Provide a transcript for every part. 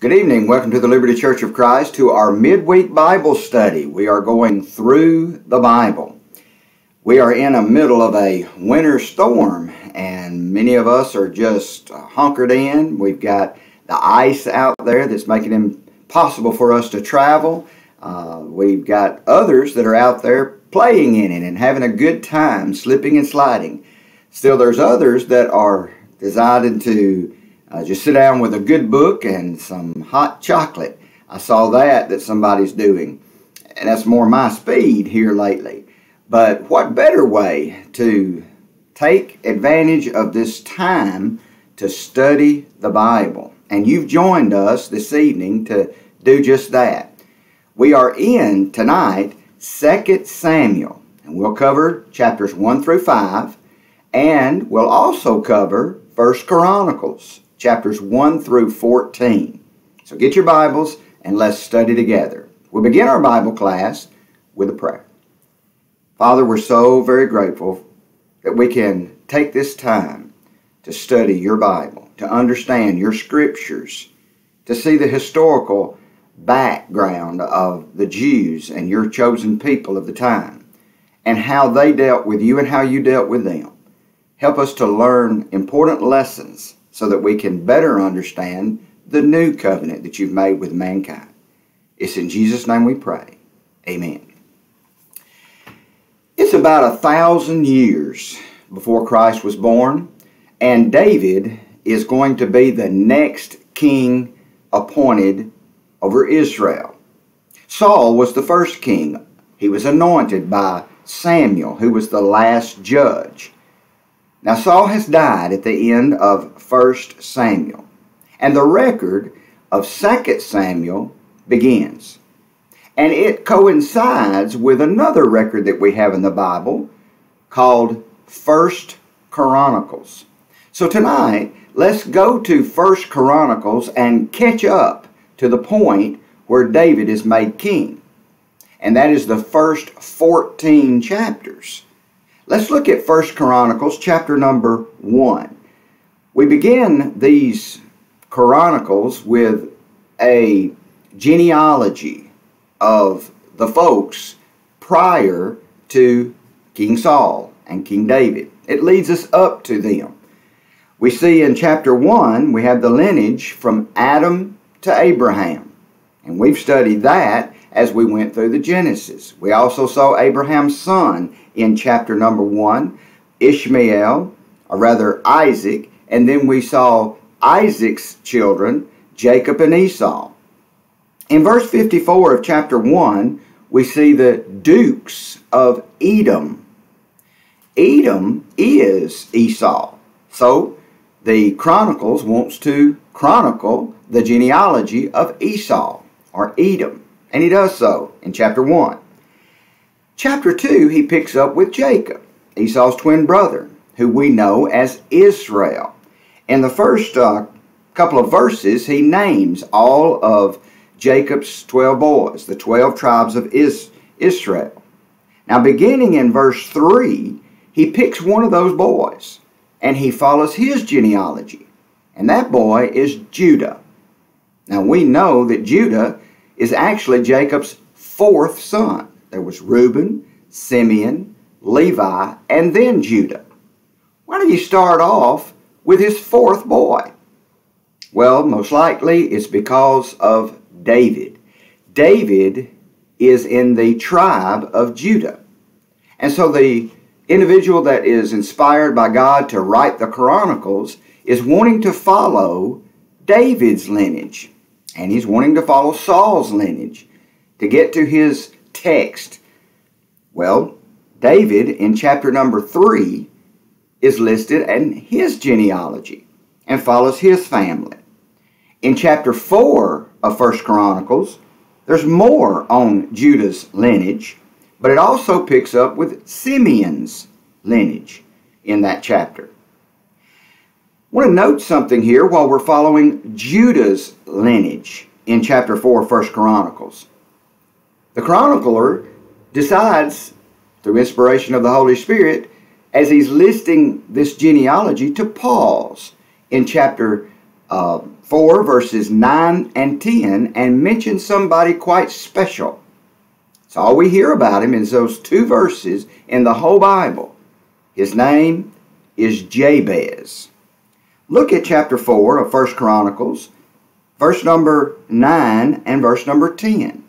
Good evening. Welcome to the Liberty Church of Christ to our midweek Bible study. We are going through the Bible. We are in the middle of a winter storm, and many of us are just hunkered in. We've got the ice out there that's making it impossible for us to travel. Uh, we've got others that are out there playing in it and having a good time, slipping and sliding. Still, there's others that are decided to uh, just sit down with a good book and some hot chocolate. I saw that that somebody's doing, and that's more my speed here lately. But what better way to take advantage of this time to study the Bible? And you've joined us this evening to do just that. We are in tonight 2 Samuel, and we'll cover chapters 1 through 5, and we'll also cover 1 Chronicles chapters 1 through 14. So get your Bibles and let's study together. We'll begin our Bible class with a prayer. Father, we're so very grateful that we can take this time to study your Bible, to understand your scriptures, to see the historical background of the Jews and your chosen people of the time, and how they dealt with you and how you dealt with them. Help us to learn important lessons so that we can better understand the new covenant that you've made with mankind. It's in Jesus' name we pray. Amen. It's about a thousand years before Christ was born, and David is going to be the next king appointed over Israel. Saul was the first king. He was anointed by Samuel, who was the last judge. Now, Saul has died at the end of 1 Samuel, and the record of 2 Samuel begins. And it coincides with another record that we have in the Bible called 1 Chronicles. So tonight, let's go to 1 Chronicles and catch up to the point where David is made king. And that is the first 14 chapters. Let's look at First Chronicles chapter number 1. We begin these chronicles with a genealogy of the folks prior to King Saul and King David. It leads us up to them. We see in chapter 1, we have the lineage from Adam to Abraham. And we've studied that as we went through the Genesis. We also saw Abraham's son in chapter number 1, Ishmael, or rather Isaac, and then we saw Isaac's children, Jacob and Esau. In verse 54 of chapter 1, we see the dukes of Edom. Edom is Esau. So the Chronicles wants to chronicle the genealogy of Esau or Edom. And he does so in chapter 1. Chapter 2, he picks up with Jacob, Esau's twin brother, who we know as Israel. In the first uh, couple of verses, he names all of Jacob's 12 boys, the 12 tribes of Is- Israel. Now, beginning in verse 3, he picks one of those boys and he follows his genealogy. And that boy is Judah. Now, we know that Judah is actually Jacob's fourth son. There was Reuben, Simeon, Levi, and then Judah. Why did he start off with his fourth boy? Well, most likely it's because of David. David is in the tribe of Judah. And so the individual that is inspired by God to write the Chronicles is wanting to follow David's lineage. And he's wanting to follow Saul's lineage to get to his text? Well, David in chapter number 3 is listed in his genealogy and follows his family. In chapter 4 of First Chronicles, there's more on Judah's lineage, but it also picks up with Simeon's lineage in that chapter. Want to note something here while we're following Judah's lineage in chapter 4 of First Chronicles. The chronicler decides, through inspiration of the Holy Spirit, as he's listing this genealogy, to pause in chapter uh, 4, verses 9 and 10, and mention somebody quite special. It's all we hear about him is those two verses in the whole Bible. His name is Jabez. Look at chapter 4 of First Chronicles, verse number 9 and verse number 10.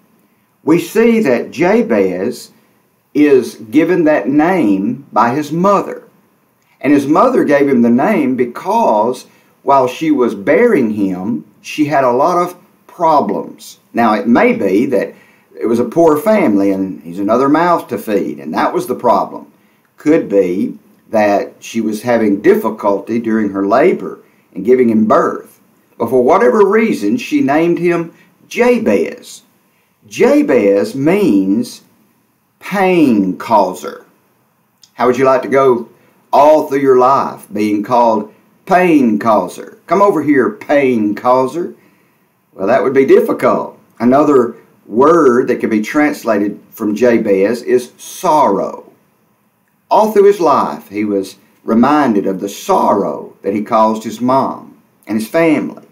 We see that Jabez is given that name by his mother. And his mother gave him the name because while she was bearing him, she had a lot of problems. Now, it may be that it was a poor family and he's another mouth to feed, and that was the problem. Could be that she was having difficulty during her labor and giving him birth. But for whatever reason, she named him Jabez. Jabez means pain causer. How would you like to go all through your life being called pain causer? Come over here, pain causer. Well, that would be difficult. Another word that can be translated from Jabez is sorrow. All through his life, he was reminded of the sorrow that he caused his mom and his family.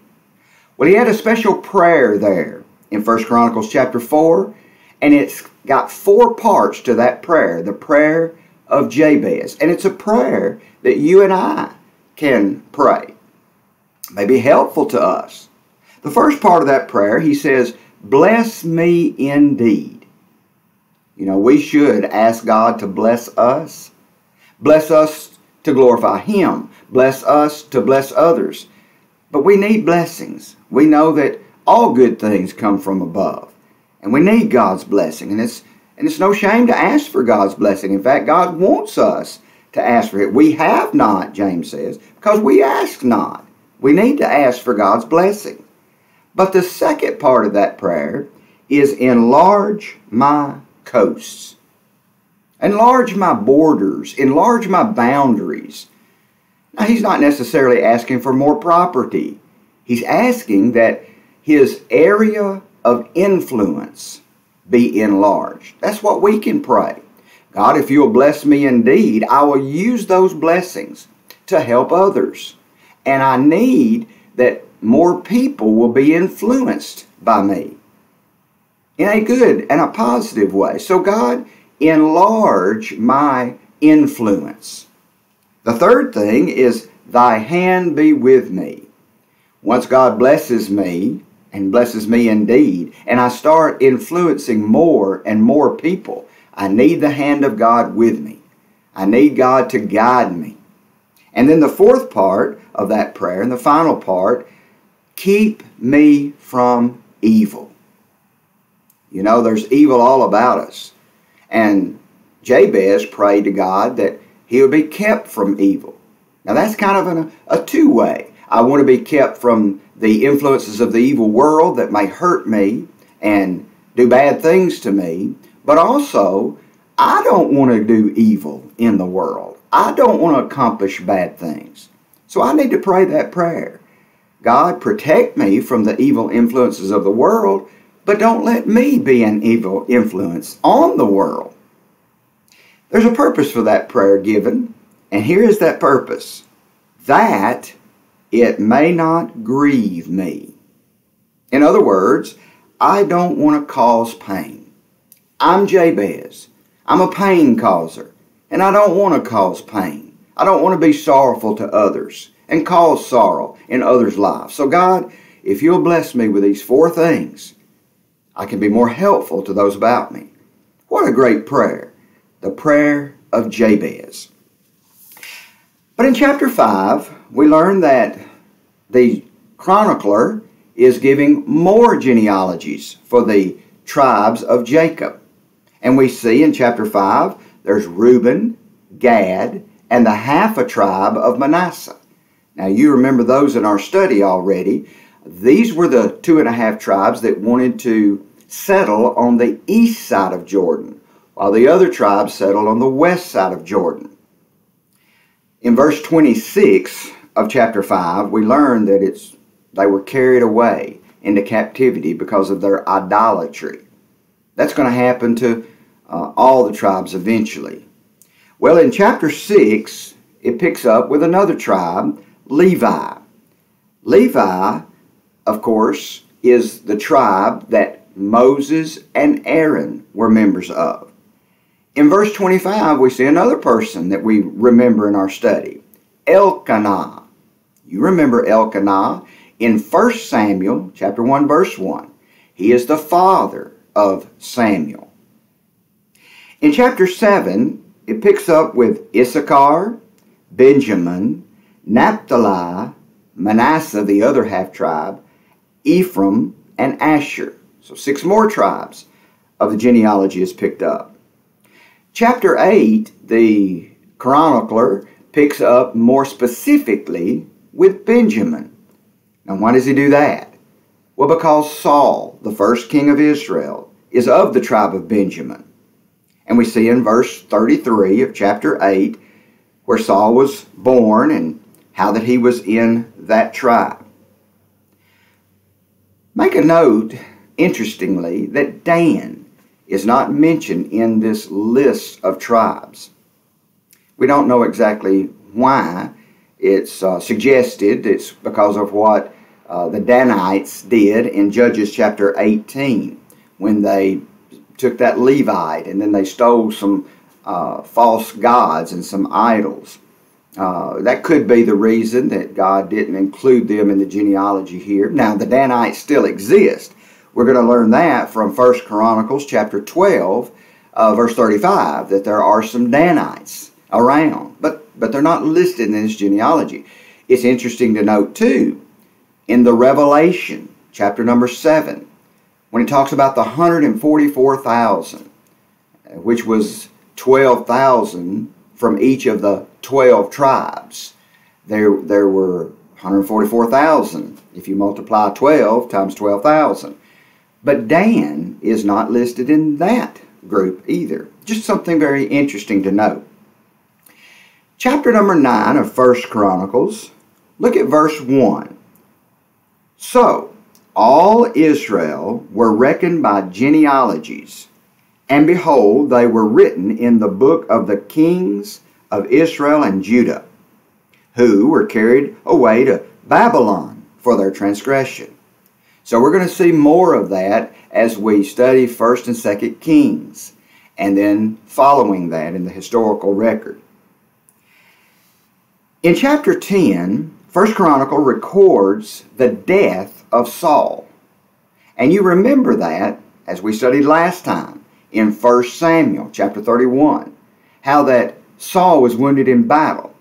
Well, he had a special prayer there in 1 Chronicles chapter 4, and it's got four parts to that prayer the prayer of Jabez. And it's a prayer that you and I can pray. May be helpful to us. The first part of that prayer, he says, Bless me indeed. You know, we should ask God to bless us, bless us to glorify Him, bless us to bless others. But we need blessings. We know that all good things come from above. And we need God's blessing. And it's and it's no shame to ask for God's blessing. In fact, God wants us to ask for it. We have not, James says, because we ask not. We need to ask for God's blessing. But the second part of that prayer is enlarge my coasts. Enlarge my borders. Enlarge my boundaries. Now, he's not necessarily asking for more property. He's asking that his area of influence be enlarged. That's what we can pray. God, if you will bless me indeed, I will use those blessings to help others. And I need that more people will be influenced by me in a good and a positive way. So, God, enlarge my influence. The third thing is, Thy hand be with me. Once God blesses me, and blesses me indeed, and I start influencing more and more people, I need the hand of God with me. I need God to guide me. And then the fourth part of that prayer, and the final part, keep me from evil. You know, there's evil all about us. And Jabez prayed to God that he would be kept from evil. Now that's kind of an, a two way. I want to be kept from the influences of the evil world that may hurt me and do bad things to me, but also I don't want to do evil in the world. I don't want to accomplish bad things. So I need to pray that prayer. God, protect me from the evil influences of the world, but don't let me be an evil influence on the world. There's a purpose for that prayer given, and here is that purpose that it may not grieve me. In other words, I don't want to cause pain. I'm Jabez. I'm a pain causer, and I don't want to cause pain. I don't want to be sorrowful to others and cause sorrow in others' lives. So, God, if you'll bless me with these four things, I can be more helpful to those about me. What a great prayer! The prayer of Jabez. But in chapter 5, we learn that the chronicler is giving more genealogies for the tribes of Jacob. And we see in chapter 5 there's Reuben, Gad, and the half a tribe of Manasseh. Now, you remember those in our study already. These were the two and a half tribes that wanted to settle on the east side of Jordan, while the other tribes settled on the west side of Jordan. In verse 26 of chapter 5, we learn that it's they were carried away into captivity because of their idolatry. That's going to happen to uh, all the tribes eventually. Well, in chapter 6, it picks up with another tribe, Levi. Levi, of course, is the tribe that Moses and Aaron were members of. In verse 25, we see another person that we remember in our study Elkanah. You remember Elkanah in 1 Samuel chapter 1 verse 1. He is the father of Samuel. In chapter 7, it picks up with Issachar, Benjamin, Naphtali, Manasseh, the other half tribe, Ephraim, and Asher. So six more tribes of the genealogy is picked up. Chapter 8, the chronicler picks up more specifically with Benjamin. Now, why does he do that? Well, because Saul, the first king of Israel, is of the tribe of Benjamin. And we see in verse 33 of chapter 8 where Saul was born and how that he was in that tribe. Make a note, interestingly, that Dan is not mentioned in this list of tribes. We don't know exactly why. It's uh, suggested it's because of what uh, the Danites did in Judges chapter 18 when they took that Levite and then they stole some uh, false gods and some idols. Uh, that could be the reason that God didn't include them in the genealogy here. Now, the Danites still exist. We're going to learn that from 1 Chronicles chapter 12, uh, verse 35, that there are some Danites around, but, but they're not listed in this genealogy. It's interesting to note, too, in the Revelation, chapter number 7, when it talks about the 144,000, which was 12,000 from each of the 12 tribes. There, there were 144,000 if you multiply 12 times 12,000. But Dan is not listed in that group either. Just something very interesting to note. Chapter number 9 of First Chronicles, look at verse 1. So, all Israel were reckoned by genealogies, and behold, they were written in the book of the kings of Israel and Judah, who were carried away to Babylon for their transgression. So we're going to see more of that as we study 1st and 2nd Kings, and then following that in the historical record. In chapter 10, First Chronicle records the death of Saul. And you remember that as we studied last time in 1 Samuel chapter 31, how that Saul was wounded in battle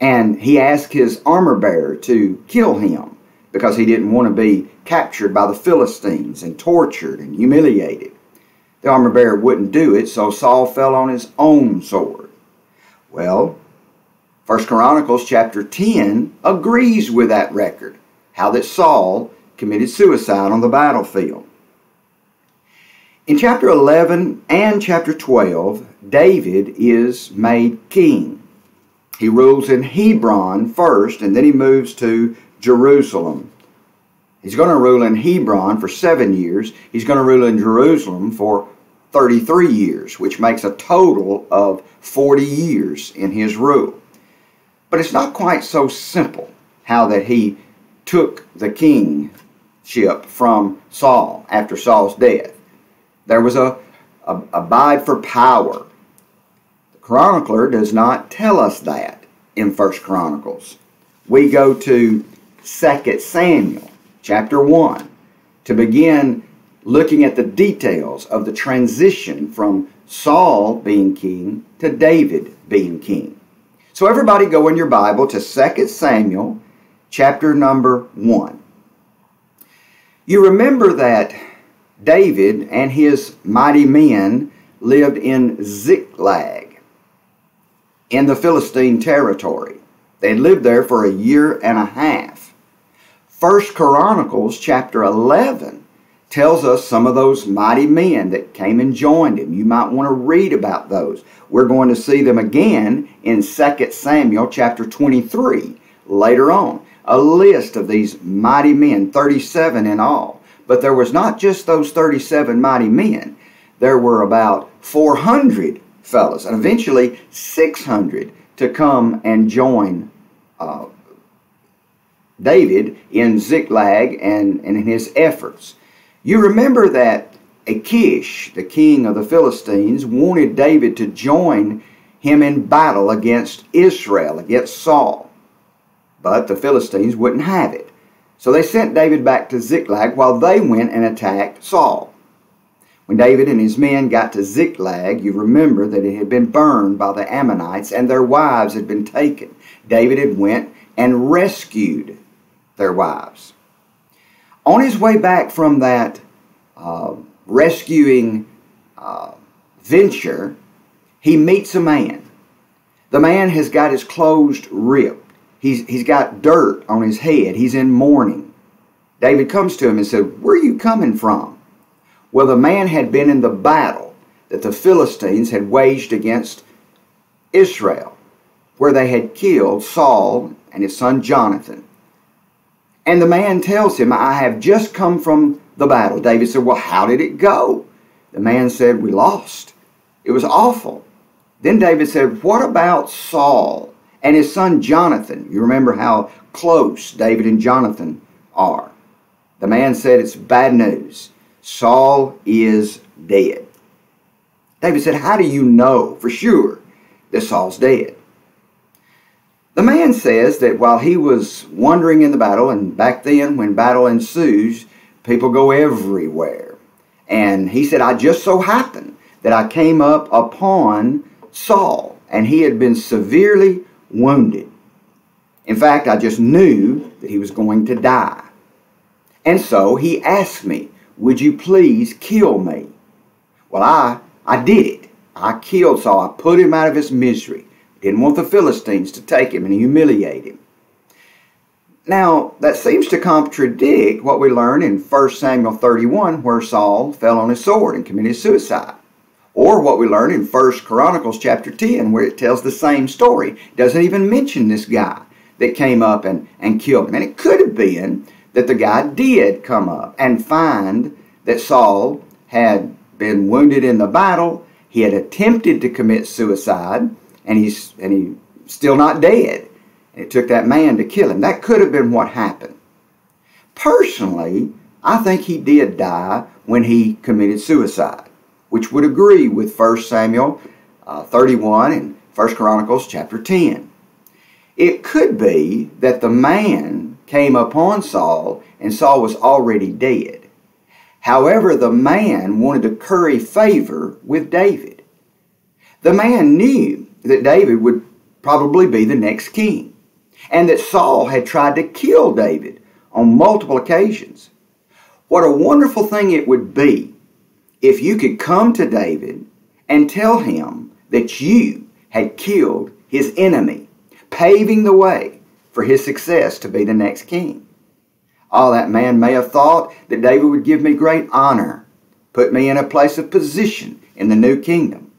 and he asked his armor bearer to kill him because he didn't want to be captured by the Philistines and tortured and humiliated. The armor bearer wouldn't do it, so Saul fell on his own sword. Well, First Chronicles chapter 10 agrees with that record, how that Saul committed suicide on the battlefield. In chapter 11 and chapter 12, David is made king. He rules in Hebron first, and then he moves to Jerusalem. He's going to rule in Hebron for seven years. He's going to rule in Jerusalem for 33 years, which makes a total of 40 years in his rule. But it's not quite so simple how that he took the kingship from Saul after Saul's death. There was a, a abide for power. The chronicler does not tell us that in First Chronicles. We go to Second Samuel chapter 1 to begin looking at the details of the transition from Saul being king to David being king. So everybody go in your Bible to 2 Samuel chapter number 1. You remember that David and his mighty men lived in Ziklag in the Philistine territory. They lived there for a year and a half. First Chronicles chapter 11 tells us some of those mighty men that came and joined him. You might want to read about those. We're going to see them again in 2 Samuel chapter 23 later on. A list of these mighty men, 37 in all. But there was not just those 37 mighty men. There were about 400 fellows, and eventually 600 to come and join uh, David in Ziklag and, and in his efforts. You remember that Achish, the king of the Philistines, wanted David to join him in battle against Israel, against Saul. But the Philistines wouldn't have it. So they sent David back to Ziklag while they went and attacked Saul. When David and his men got to Ziklag, you remember that it had been burned by the Ammonites and their wives had been taken. David had went and rescued their wives. On his way back from that uh, rescuing uh, venture, he meets a man. The man has got his clothes ripped. He's, he's got dirt on his head. He's in mourning. David comes to him and said, Where are you coming from? Well, the man had been in the battle that the Philistines had waged against Israel, where they had killed Saul and his son Jonathan. And the man tells him, I have just come from the battle. David said, Well, how did it go? The man said, We lost. It was awful. Then David said, What about Saul and his son Jonathan? You remember how close David and Jonathan are. The man said, It's bad news. Saul is dead. David said, How do you know for sure that Saul's dead? The man says that while he was wandering in the battle, and back then when battle ensues, people go everywhere. And he said, I just so happened that I came up upon Saul, and he had been severely wounded. In fact, I just knew that he was going to die. And so he asked me, Would you please kill me? Well, I, I did it. I killed Saul. I put him out of his misery. Didn't want the Philistines to take him and humiliate him. Now, that seems to contradict what we learn in 1 Samuel 31, where Saul fell on his sword and committed suicide. Or what we learn in 1 Chronicles chapter 10, where it tells the same story. It doesn't even mention this guy that came up and, and killed him. And it could have been that the guy did come up and find that Saul had been wounded in the battle. He had attempted to commit suicide and he's and he's still not dead. And it took that man to kill him. That could have been what happened. Personally, I think he did die when he committed suicide, which would agree with 1 Samuel uh, 31 and 1 Chronicles chapter 10. It could be that the man came upon Saul and Saul was already dead. However, the man wanted to curry favor with David. The man knew that David would probably be the next king, and that Saul had tried to kill David on multiple occasions. What a wonderful thing it would be if you could come to David and tell him that you had killed his enemy, paving the way for his success to be the next king. All oh, that man may have thought that David would give me great honor, put me in a place of position in the new kingdom.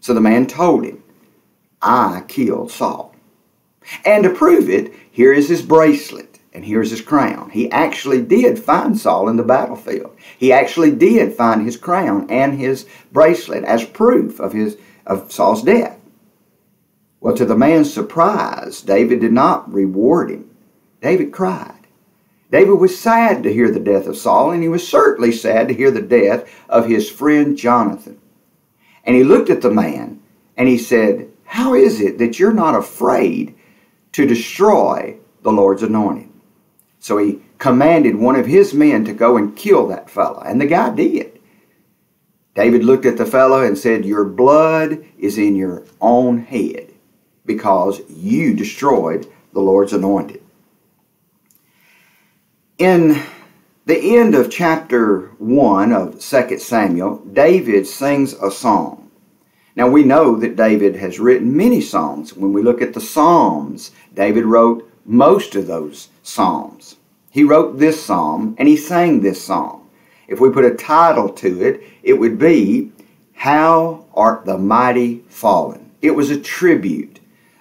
So the man told him, I killed Saul. And to prove it, here is his bracelet and here's his crown. He actually did find Saul in the battlefield. He actually did find his crown and his bracelet as proof of his of Saul's death. Well, to the man's surprise, David did not reward him. David cried. David was sad to hear the death of Saul, and he was certainly sad to hear the death of his friend Jonathan. And he looked at the man and he said, how is it that you're not afraid to destroy the Lord's anointed? So he commanded one of his men to go and kill that fellow, and the guy did. David looked at the fellow and said, Your blood is in your own head because you destroyed the Lord's anointed. In the end of chapter 1 of 2 Samuel, David sings a song. Now we know that David has written many songs. When we look at the Psalms, David wrote most of those Psalms. He wrote this psalm and he sang this psalm. If we put a title to it, it would be How Art the Mighty Fallen. It was a tribute,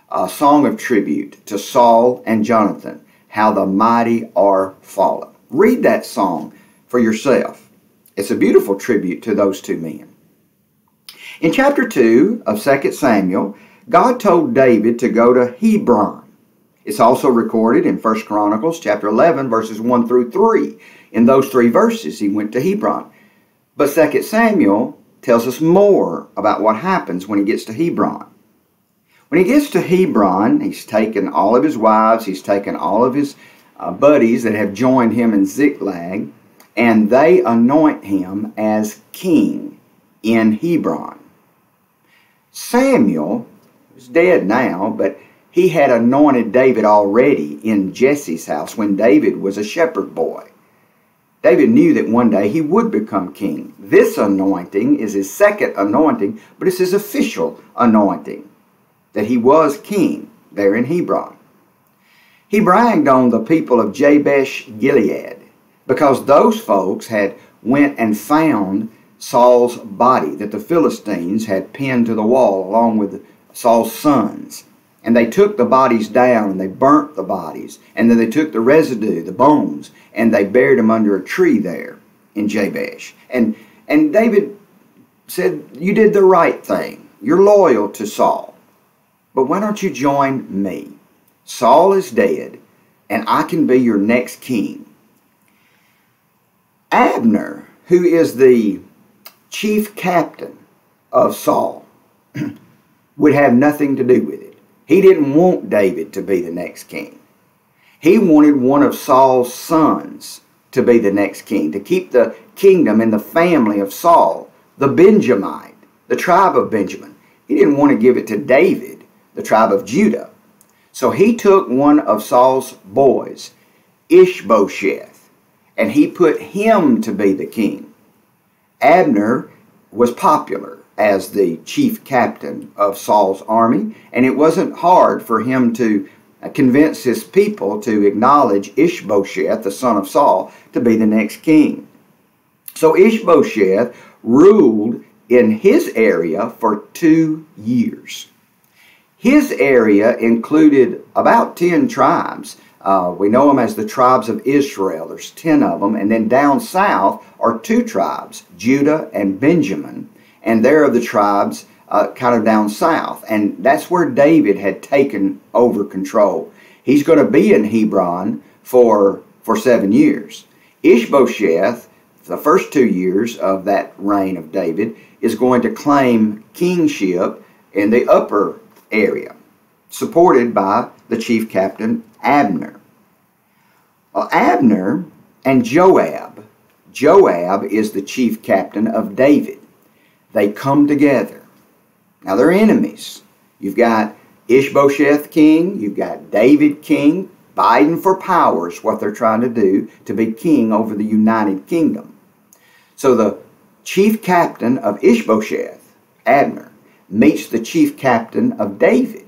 a song of tribute to Saul and Jonathan, how the mighty are fallen. Read that song for yourself. It's a beautiful tribute to those two men. In chapter 2 of 2 Samuel, God told David to go to Hebron. It's also recorded in 1 Chronicles chapter 11 verses 1 through 3. In those three verses he went to Hebron. But 2 Samuel tells us more about what happens when he gets to Hebron. When he gets to Hebron, he's taken all of his wives, he's taken all of his uh, buddies that have joined him in Ziklag, and they anoint him as king in Hebron. Samuel is dead now, but he had anointed David already in Jesse's house when David was a shepherd boy. David knew that one day he would become king. This anointing is his second anointing, but it's his official anointing that he was king there in Hebron. He bragged on the people of Jabesh Gilead because those folks had went and found Saul's body that the Philistines had pinned to the wall along with Saul's sons. And they took the bodies down and they burnt the bodies. And then they took the residue, the bones, and they buried them under a tree there in Jabesh. And, and David said, You did the right thing. You're loyal to Saul. But why don't you join me? Saul is dead, and I can be your next king. Abner, who is the chief captain of Saul, would have nothing to do with it. He didn't want David to be the next king. He wanted one of Saul's sons to be the next king, to keep the kingdom in the family of Saul, the Benjamite, the tribe of Benjamin. He didn't want to give it to David, the tribe of Judah. So he took one of Saul's boys, Ishbosheth, and he put him to be the king. Abner was popular as the chief captain of Saul's army, and it wasn't hard for him to uh, convince his people to acknowledge Ishbosheth, the son of Saul, to be the next king. So Ishbosheth ruled in his area for two years. His area included about 10 tribes. Uh, we know them as the tribes of Israel. There's 10 of them. And then down south are two tribes, Judah and Benjamin. And they're of the tribes uh, kind of down south. And that's where David had taken over control. He's going to be in Hebron for, for seven years. Ishbosheth, the first two years of that reign of David, is going to claim kingship in the upper area, supported by the chief captain Abner. Well, Abner and Joab, Joab is the chief captain of David. They come together. Now they're enemies. You've got Ishbosheth king, you've got David king, Biden for power is what they're trying to do to be king over the United Kingdom. So the chief captain of Ishbosheth, Abner, meets the chief captain of David,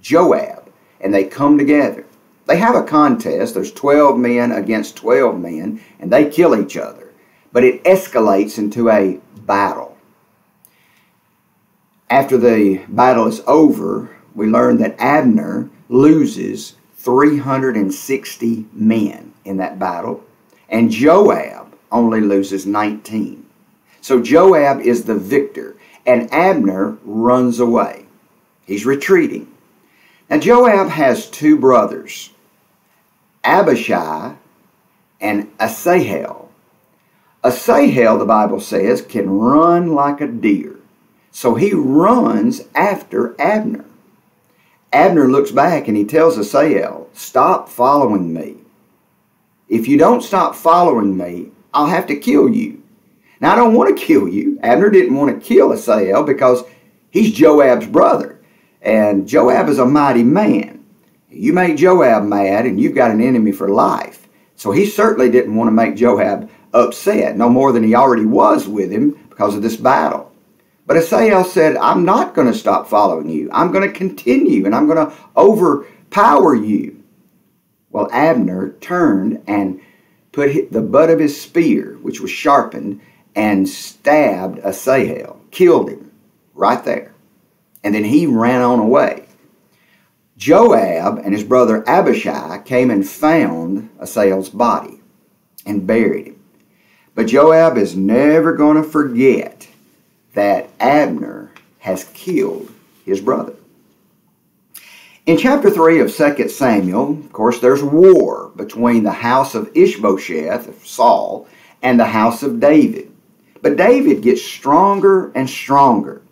Joab, and they come together. They have a contest. There's 12 men against 12 men, and they kill each other. But it escalates into a battle. After the battle is over, we learn that Abner loses 360 men in that battle, and Joab only loses 19. So Joab is the victor and Abner runs away. He's retreating. Now, Joab has two brothers, Abishai and Asahel. Asahel, the Bible says, can run like a deer. So he runs after Abner. Abner looks back and he tells Asahel, Stop following me. If you don't stop following me, I'll have to kill you. Now, I don't want to kill you. Abner didn't want to kill Asahel because he's Joab's brother. And Joab is a mighty man. You make Joab mad, and you've got an enemy for life. So he certainly didn't want to make Joab upset, no more than he already was with him because of this battle. But Asahel said, I'm not going to stop following you. I'm going to continue, and I'm going to overpower you. Well, Abner turned and put the butt of his spear, which was sharpened, and stabbed Asahel, killed him right there. And then he ran on away. Joab and his brother Abishai came and found Asahel's body and buried him. But Joab is never going to forget that Abner has killed his brother. In chapter 3 of 2 Samuel, of course, there's war between the house of Ishbosheth, of Saul, and the house of David. But David gets stronger and stronger.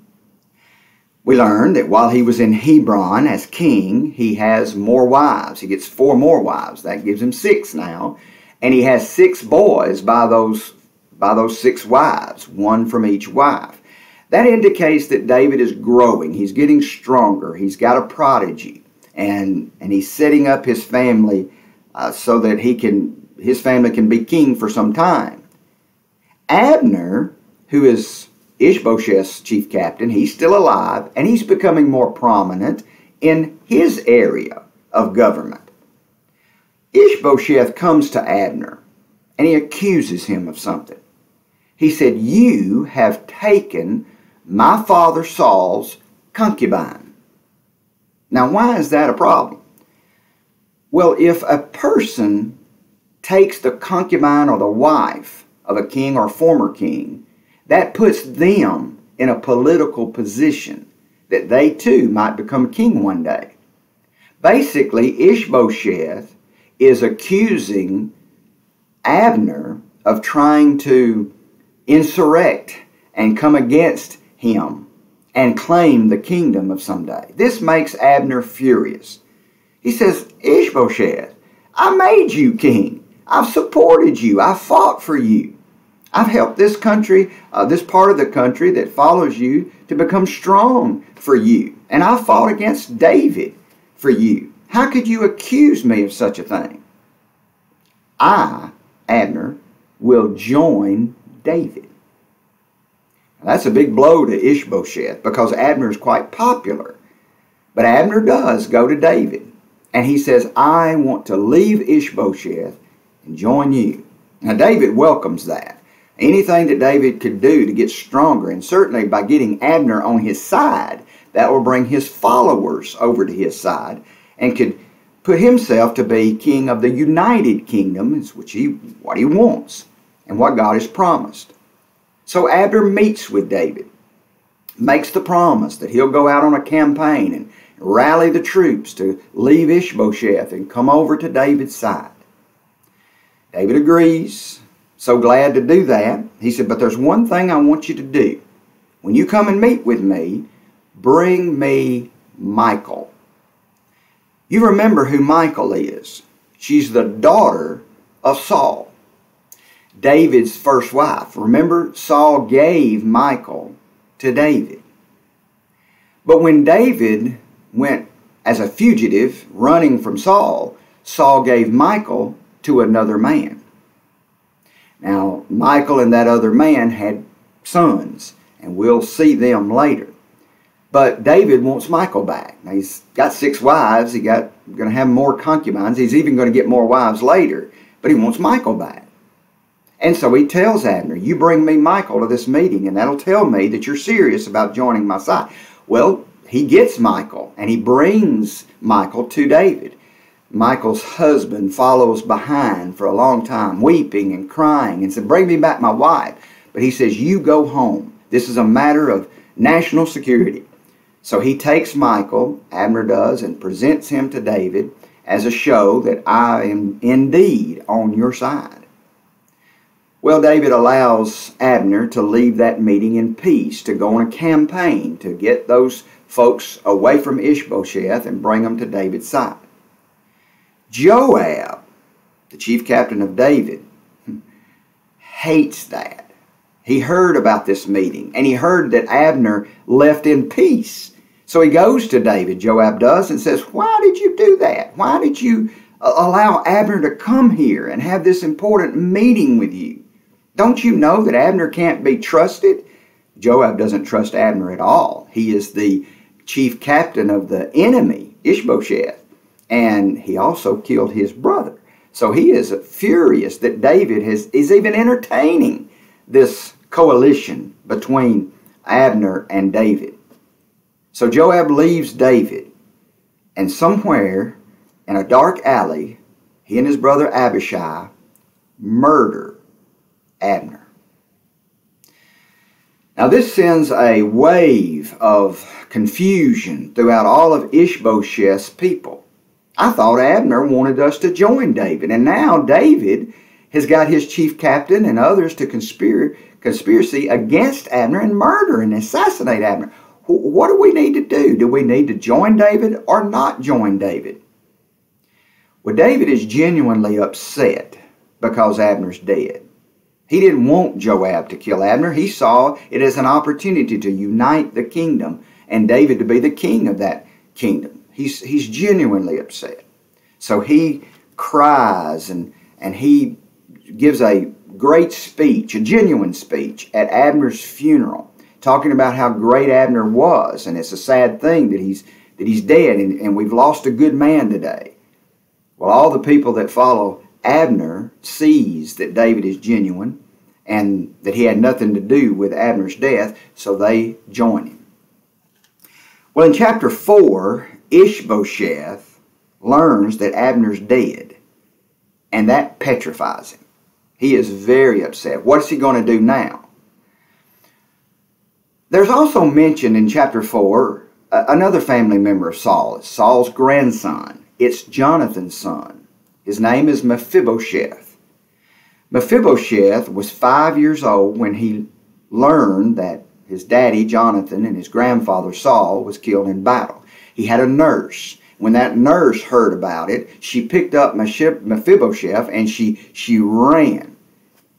We learn that while he was in Hebron as king, he has more wives. He gets four more wives. That gives him six now. And he has six boys by those, by those six wives, one from each wife. That indicates that David is growing. He's getting stronger. He's got a prodigy. And, and he's setting up his family uh, so that he can, his family can be king for some time. Abner, who is Ishbosheth's chief captain, he's still alive, and he's becoming more prominent in his area of government. Ishbosheth comes to Abner, and he accuses him of something. He said, You have taken my father Saul's concubine. Now, why is that a problem? Well, if a person takes the concubine or the wife of a king or former king, that puts them in a political position that they too might become king one day. Basically, Ishbosheth is accusing Abner of trying to insurrect and come against him and claim the kingdom of someday. This makes Abner furious. He says, Ishbosheth, I made you king. I've supported you. I fought for you. I've helped this country, uh, this part of the country that follows you, to become strong for you. And I fought against David for you. How could you accuse me of such a thing? I, Abner, will join David. Now, that's a big blow to Ishbosheth because Abner is quite popular. But Abner does go to David. And he says, I want to leave Ishbosheth and join you. Now, David welcomes that anything that David could do to get stronger, and certainly by getting Abner on his side, that will bring his followers over to his side and could put himself to be king of the united kingdom, which he what he wants and what God has promised. So Abner meets with David, makes the promise that he'll go out on a campaign and rally the troops to leave Ishbosheth and come over to David's side. David agrees, so glad to do that. He said, But there's one thing I want you to do. When you come and meet with me, bring me Michal. You remember who Michal is. She's the daughter of Saul, David's first wife. Remember, Saul gave Michal to David. But when David went as a fugitive running from Saul, Saul gave Michal to another man. Now, Michal and that other man had sons, and we'll see them later. But David wants Michal back. Now, he's got six wives. He got going to have more concubines. He's even going to get more wives later. But he wants Michal back. And so he tells Abner, You bring me Michal to this meeting, and that'll tell me that you're serious about joining my side. Well, he gets Michal, and he brings Michal to David. Michal's husband follows behind for a long time, weeping and crying, and said, Bring me back my wife. But he says, You go home. This is a matter of national security. So he takes Michal, Abner does, and presents him to David as a show that I am indeed on your side. Well, David allows Abner to leave that meeting in peace, to go on a campaign to get those folks away from Ishbosheth and bring them to David's side. Joab, the chief captain of David, hates that. He heard about this meeting and he heard that Abner left in peace. So he goes to David, Joab does, and says, Why did you do that? Why did you uh, allow Abner to come here and have this important meeting with you? Don't you know that Abner can't be trusted? Joab doesn't trust Abner at all. He is the chief captain of the enemy, Ishbosheth and he also killed his brother. So he is furious that David has, is even entertaining this coalition between Abner and David. So Joab leaves David, and somewhere in a dark alley, he and his brother Abishai murder Abner. Now, this sends a wave of confusion throughout all of Ishbosheth's people. I thought Abner wanted us to join David, and now David has got his chief captain and others to conspiracy against Abner and murder and assassinate Abner. What do we need to do? Do we need to join David or not join David? Well, David is genuinely upset because Abner's dead. He didn't want Joab to kill Abner. He saw it as an opportunity to unite the kingdom and David to be the king of that kingdom. He's, he's genuinely upset. So he cries and, and he gives a great speech, a genuine speech, at Abner's funeral, talking about how great Abner was. And it's a sad thing that he's, that he's dead and, and we've lost a good man today. Well, all the people that follow Abner sees that David is genuine and that he had nothing to do with Abner's death, so they join him. Well, in chapter 4, Ishbosheth learns that Abner's dead, and that petrifies him. He is very upset. What is he going to do now? There's also mentioned in chapter 4 uh, another family member of Saul. It's Saul's grandson. It's Jonathan's son. His name is Mephibosheth. Mephibosheth was five years old when he learned that his daddy, Jonathan, and his grandfather, Saul, was killed in battle. He had a nurse. When that nurse heard about it, she picked up Mephibosheth and she, she ran.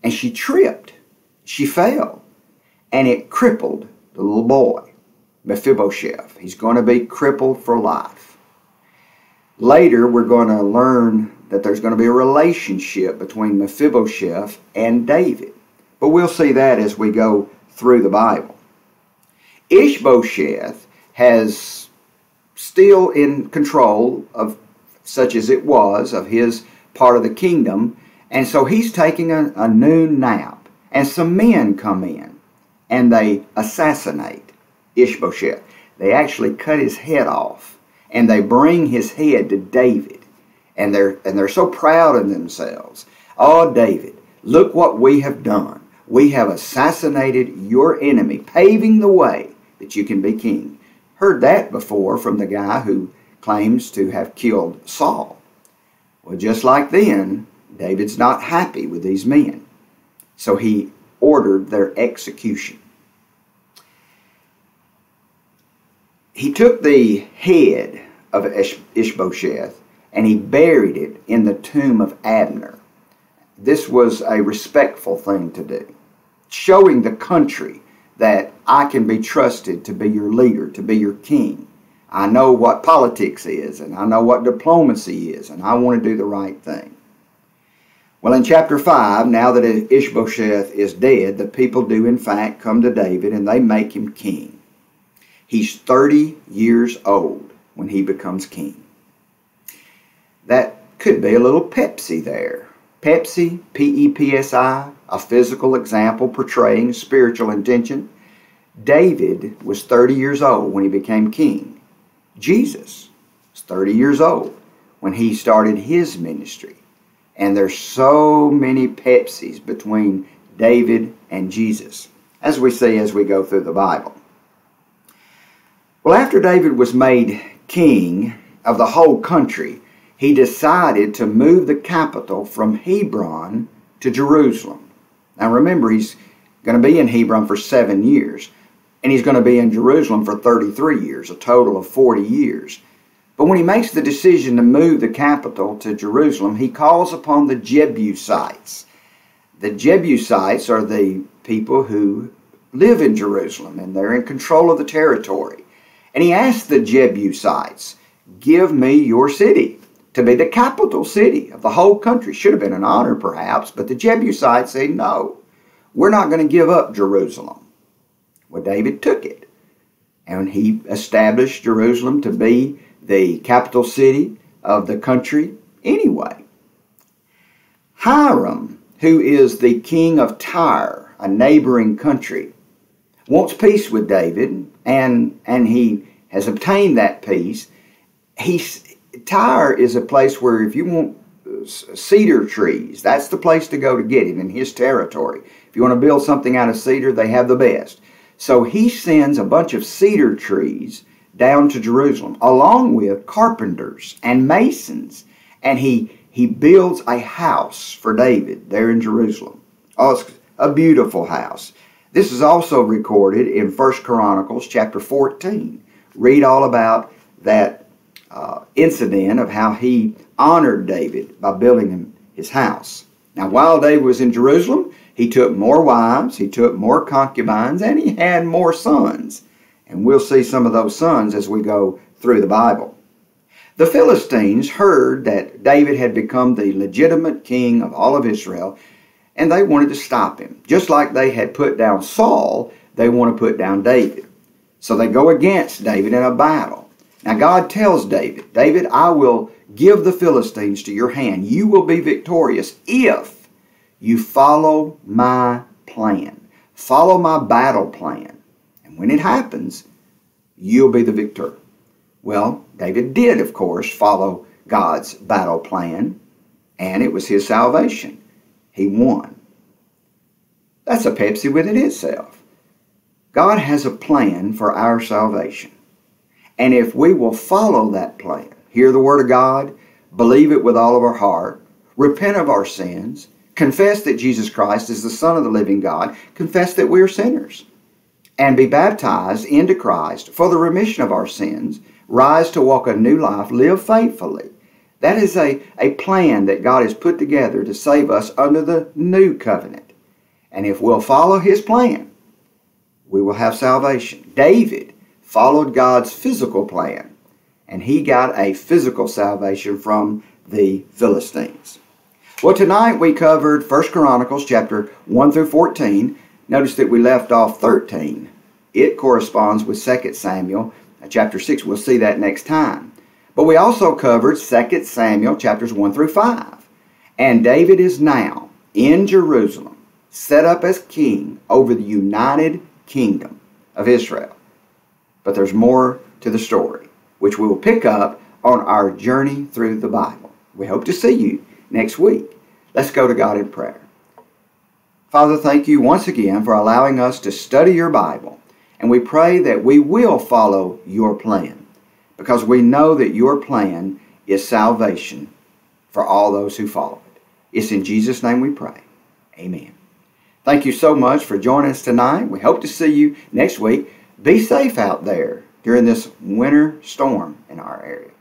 And she tripped. She fell. And it crippled the little boy, Mephibosheth. He's going to be crippled for life. Later, we're going to learn that there's going to be a relationship between Mephibosheth and David. But we'll see that as we go through the Bible. Ishbosheth has still in control of such as it was of his part of the kingdom, and so he's taking a, a noon nap, and some men come in and they assassinate Ishbosheth. They actually cut his head off and they bring his head to David and they're and they're so proud of themselves. Oh, David, look what we have done. We have assassinated your enemy, paving the way that you can be king. Heard that before from the guy who claims to have killed Saul. Well, just like then, David's not happy with these men. So he ordered their execution. He took the head of Ishbosheth and he buried it in the tomb of Abner. This was a respectful thing to do, showing the country that I can be trusted to be your leader, to be your king. I know what politics is, and I know what diplomacy is, and I want to do the right thing. Well, in chapter 5, now that Ishbosheth is dead, the people do in fact come to David and they make him king. He's 30 years old when he becomes king that could be a little Pepsi there. Pepsi, P E P S I, a physical example portraying spiritual intention. David was 30 years old when he became king. Jesus was 30 years old when he started his ministry. And there's so many Pepsis between David and Jesus, as we see as we go through the Bible. Well, after David was made king of the whole country, he decided to move the capital from Hebron to Jerusalem. Now remember, he's going to be in Hebron for seven years, and he's going to be in Jerusalem for 33 years, a total of 40 years. But when he makes the decision to move the capital to Jerusalem, he calls upon the Jebusites. The Jebusites are the people who live in Jerusalem and they're in control of the territory. And he asks the Jebusites, Give me your city to be the capital city of the whole country. Should have been an honor, perhaps, but the Jebusites say, no, we're not going to give up Jerusalem. Well, David took it, and he established Jerusalem to be the capital city of the country anyway. Hiram, who is the king of Tyre, a neighboring country, wants peace with David, and, and he has obtained that peace. He's, Tyre is a place where if you want uh, cedar trees, that's the place to go to get it in his territory. If you want to build something out of cedar, they have the best. So he sends a bunch of cedar trees down to Jerusalem, along with carpenters and masons, and he he builds a house for David there in Jerusalem. Oh, it's a beautiful house. This is also recorded in First Chronicles chapter 14. Read all about that uh, incident of how he honored David by building him his house. Now, while David was in Jerusalem, he took more wives, he took more concubines, and he had more sons. And we'll see some of those sons as we go through the Bible. The Philistines heard that David had become the legitimate king of all of Israel, and they wanted to stop him. Just like they had put down Saul, they want to put down David. So they go against David in a battle. Now God tells David, David, I will give the Philistines to your hand. You will be victorious if you follow my plan. Follow my battle plan. And when it happens, you'll be the victor. Well, David did, of course, follow God's battle plan, and it was his salvation. He won. That's a Pepsi within itself. God has a plan for our salvation. And if we will follow that plan, hear the Word of God, believe it with all of our heart, repent of our sins, confess that Jesus Christ is the Son of the living God, confess that we are sinners, and be baptized into Christ for the remission of our sins, rise to walk a new life, live faithfully. That is a, a plan that God has put together to save us under the new covenant. And if we'll follow His plan, we will have salvation. David followed God's physical plan, and he got a physical salvation from the Philistines. Well, tonight we covered 1 Chronicles chapter 1 through 14. Notice that we left off 13. It corresponds with 2 Samuel uh, chapter 6. We'll see that next time. But we also covered 2 Samuel chapters 1 through 5. And David is now in Jerusalem, set up as king over the united kingdom of Israel. But there's more to the story, which we will pick up on our journey through the Bible. We hope to see you next week. Let's go to God in prayer. Father, thank you once again for allowing us to study your Bible, and we pray that we will follow your plan because we know that your plan is salvation for all those who follow it. It's in Jesus' name we pray. Amen. Thank you so much for joining us tonight. We hope to see you next week. Be safe out there during this winter storm in our area.